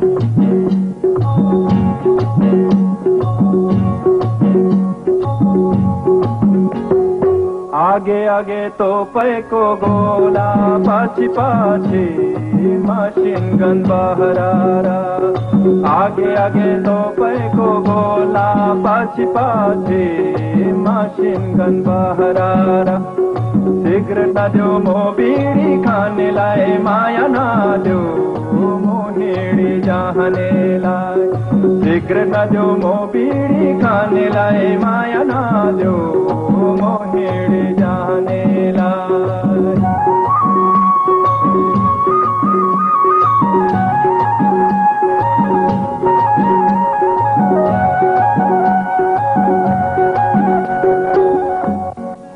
आगे आगे तो को गोला, पाछी पाछी, मशीन गन बहरारा आगे आगे तो को गोला, पाछी पाछी, मशीन गन बहरारा सिगरेट जो मो बीड़ी खाने लाए, माया ना दो। जाने लाए। सिगरेट जो मो बीड़ी खाने लाए, माया ना दो मोहेड़ी जाने लाए।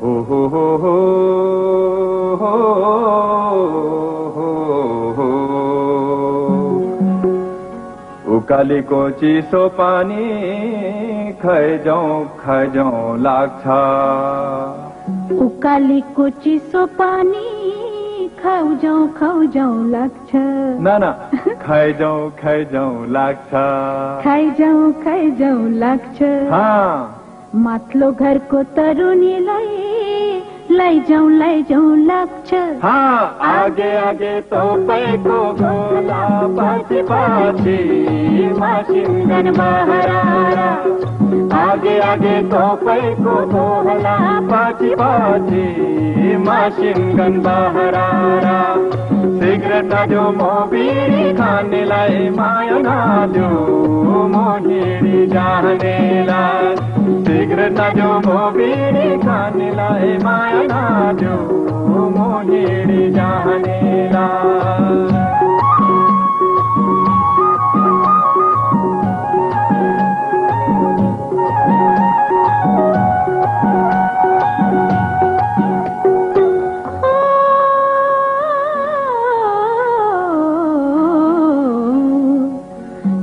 हो हो हो। उकाली को चिसो पानी खैजौँ खैजौँ लाग्छ उकालीको चिसो पानी खाउजौ खाउजौ लाग्छ न न खैजौँ खैजौँ लाग्छ खाइजौ खाइजौ लाग्छ हाँ। माथिल्लो घरको तरुनीलाई लैजाउँ लैजाउँ लाग्छ हाँ आगे आगे तो पैको गोला पछि पछि मसिन गन बहरारा आगे आगे तो पैको गोला पछि पछि मसिन गन बहरारा सिगरेट जो मो बीड़ी खानेलाई माया ना जो मोहिरी जाने मोहिडी जानेलाई सिगरेट जो मो बीड़ी खानेलाई माया नाल्यो मोहिडी जानेलाई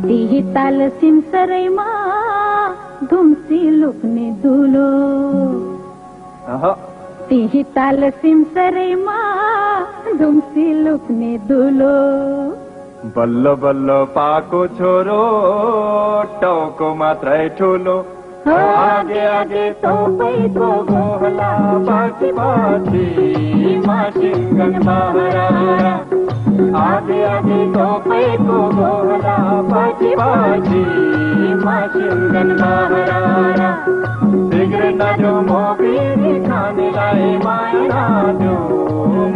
त्यही ताल सिमसरैमा धुम्सी लुक्ने दुलो। त्यही ताल सिमसरैमा धुम्सी लुक्ने दुलो। बल्ल बल्ल पाको छोरो टाउको मात्रै ठुलो। आगे आगे तपाईँको गोला पछि पछि मसिङ्गन बहरारा आगे आगे तपाईँको गोला पछि पछि मसिङ्गन बिग्रेका त्यो म फेरि हामीलाई माया जो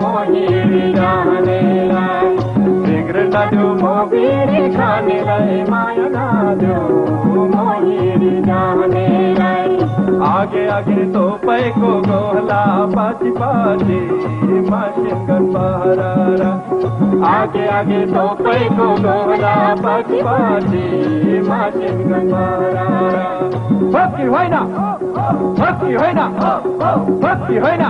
म हेरि जानेलाई बिग्रेका त्यो म फेरि माया जो आगे आगे तो पैको गोला पछि पछि मसिन गन बहरारा आगे आगे तो पैको गोला पछि पछि मसिन गन बहरारा भक्ति होइन भक्ति होइन भक्ति होइन